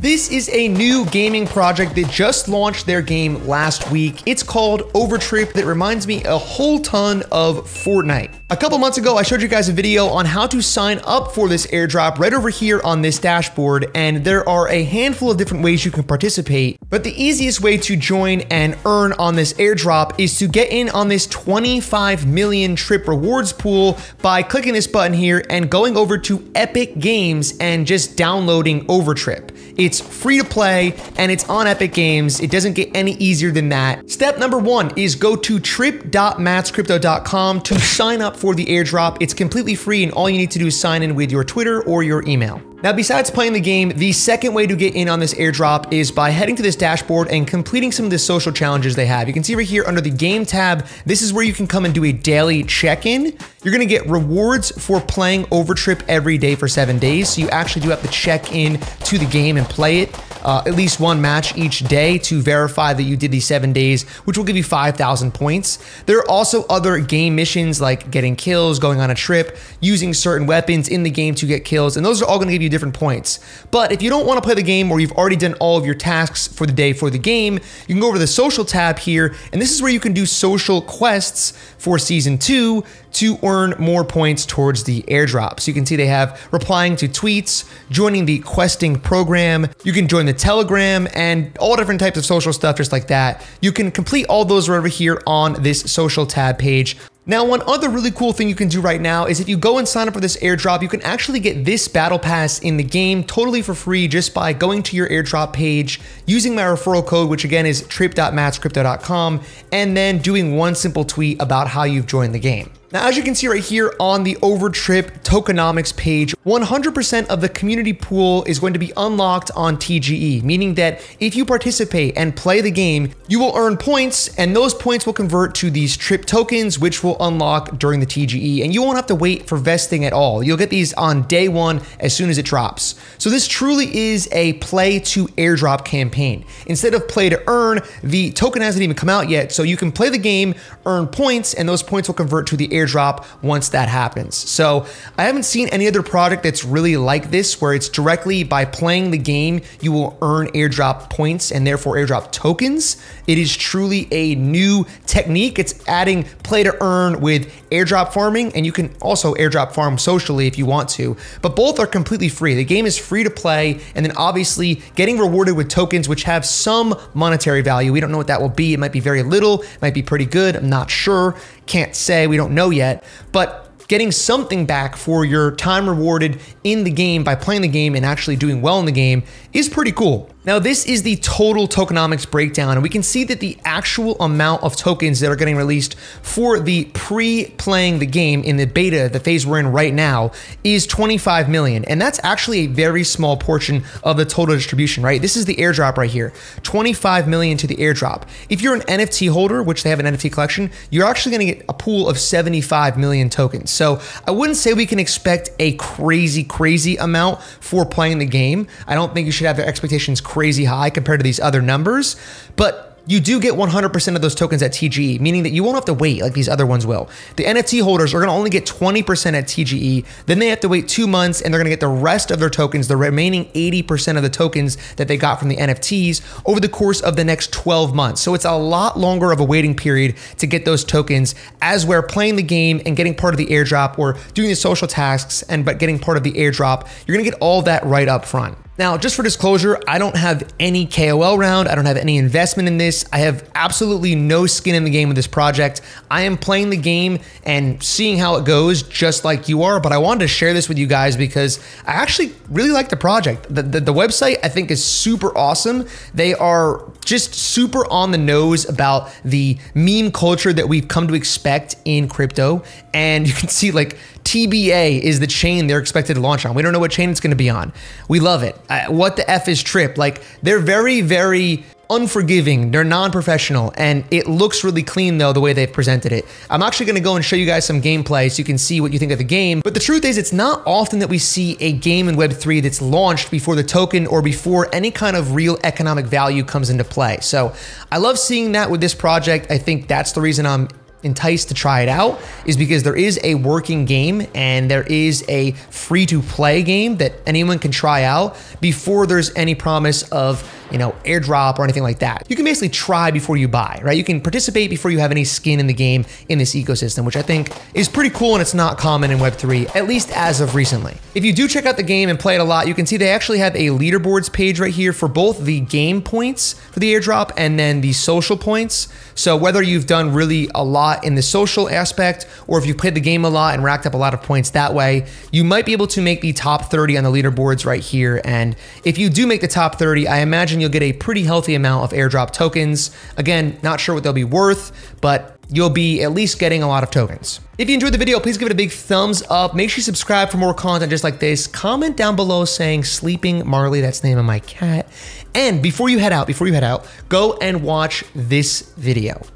This is a new gaming project that just launched their game last week. It's called Overtrip that reminds me a whole ton of Fortnite. A couple months ago, I showed you guys a video on how to sign up for this airdrop right over here on this dashboard, and there are a handful of different ways you can participate. But the easiest way to join and earn on this airdrop is to get in on this 25 million trip rewards pool by clicking this button here and going over to Epic Games and just downloading Overtrip. It's free to play and it's on Epic Games. It doesn't get any easier than that. Step number one is go to trip.mattscrypto.com to sign up for the airdrop. It's completely free and all you need to do is sign in with your Twitter or your email. Now, besides playing the game, the second way to get in on this airdrop is by heading to this dashboard and completing some of the social challenges they have. You can see right here under the game tab, this is where you can come and do a daily check-in. You're gonna get rewards for playing Overtrip every day for seven days. So you actually do have to check in to the game and play it uh, at least one match each day to verify that you did these seven days, which will give you 5,000 points. There are also other game missions like getting kills, going on a trip, using certain weapons in the game to get kills, and those are all to give you different points. But if you don't want to play the game or you've already done all of your tasks for the day for the game, you can go over to the social tab here, and this is where you can do social quests for season two to earn more points towards the airdrop. So you can see they have replying to tweets, joining the questing program, you can join the telegram and all different types of social stuff just like that. You can complete all those right over here on this social tab page. Now, one other really cool thing you can do right now is if you go and sign up for this airdrop, you can actually get this battle pass in the game totally for free just by going to your airdrop page, using my referral code, which again is trip.mattscrypto.com, and then doing one simple tweet about how you've joined the game. Now, as you can see right here on the Overtrip tokenomics page, 100% of the community pool is going to be unlocked on TGE, meaning that if you participate and play the game, you will earn points and those points will convert to these trip tokens, which will unlock during the TGE and you won't have to wait for vesting at all. You'll get these on day one as soon as it drops. So this truly is a play to airdrop campaign. Instead of play to earn, the token hasn't even come out yet. So you can play the game, earn points, and those points will convert to the airdrop airdrop once that happens. So I haven't seen any other product that's really like this, where it's directly by playing the game, you will earn airdrop points and therefore airdrop tokens. It is truly a new technique. It's adding play to earn with airdrop farming, and you can also airdrop farm socially if you want to, but both are completely free. The game is free to play, and then obviously getting rewarded with tokens, which have some monetary value. We don't know what that will be. It might be very little, it might be pretty good. I'm not sure. Can't say. We don't know yet. But getting something back for your time rewarded in the game by playing the game and actually doing well in the game is pretty cool. Now, this is the total tokenomics breakdown, and we can see that the actual amount of tokens that are getting released for the pre-playing the game in the beta, the phase we're in right now, is 25 million. And that's actually a very small portion of the total distribution, right? This is the airdrop right here, 25 million to the airdrop. If you're an NFT holder, which they have an NFT collection, you're actually gonna get a pool of 75 million tokens. So I wouldn't say we can expect a crazy, crazy amount for playing the game. I don't think you should have their expectations crazy high compared to these other numbers, but you do get 100% of those tokens at TGE, meaning that you won't have to wait like these other ones will. The NFT holders are going to only get 20% at TGE, then they have to wait two months and they're going to get the rest of their tokens, the remaining 80% of the tokens that they got from the NFTs over the course of the next 12 months. So it's a lot longer of a waiting period to get those tokens as we're playing the game and getting part of the airdrop or doing the social tasks and but getting part of the airdrop. You're going to get all that right up front. Now, just for disclosure, I don't have any KOL round. I don't have any investment in this. I have absolutely no skin in the game with this project. I am playing the game and seeing how it goes just like you are, but I wanted to share this with you guys because I actually really like the project. The, the, the website I think is super awesome. They are just super on the nose about the meme culture that we've come to expect in crypto. And you can see like TBA is the chain they're expected to launch on. We don't know what chain it's going to be on. We love it. What the F is Trip? Like they're very, very unforgiving. They're non-professional, and it looks really clean though the way they've presented it. I'm actually going to go and show you guys some gameplay so you can see what you think of the game. But the truth is, it's not often that we see a game in Web3 that's launched before the token or before any kind of real economic value comes into play. So I love seeing that with this project. I think that's the reason I'm enticed to try it out is because there is a working game and there is a free to play game that anyone can try out before there's any promise of you know, airdrop or anything like that. You can basically try before you buy, right? You can participate before you have any skin in the game in this ecosystem, which I think is pretty cool and it's not common in Web3, at least as of recently. If you do check out the game and play it a lot, you can see they actually have a leaderboards page right here for both the game points for the airdrop and then the social points. So whether you've done really a lot in the social aspect or if you've played the game a lot and racked up a lot of points that way, you might be able to make the top 30 on the leaderboards right here. And if you do make the top 30, I imagine you'll get a pretty healthy amount of airdrop tokens. Again, not sure what they'll be worth, but you'll be at least getting a lot of tokens. If you enjoyed the video, please give it a big thumbs up. Make sure you subscribe for more content just like this. Comment down below saying sleeping Marley, that's the name of my cat. And before you head out, before you head out, go and watch this video.